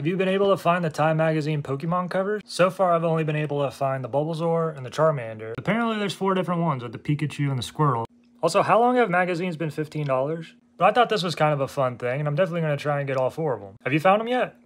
Have you been able to find the Time Magazine Pokemon covers? So far, I've only been able to find the Bulbasaur and the Charmander. Apparently, there's four different ones with the Pikachu and the Squirtle. Also, how long have magazines been $15? But I thought this was kind of a fun thing, and I'm definitely going to try and get all four of them. Have you found them yet?